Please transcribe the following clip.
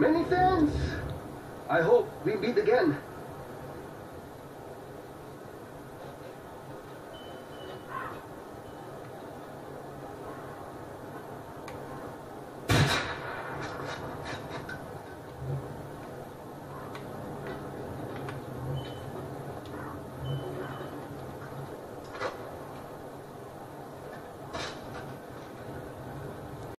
Many thanks. I hope we meet again.